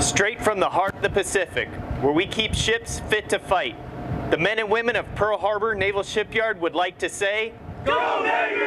Straight from the heart of the Pacific, where we keep ships fit to fight, the men and women of Pearl Harbor Naval Shipyard would like to say, Go Navy!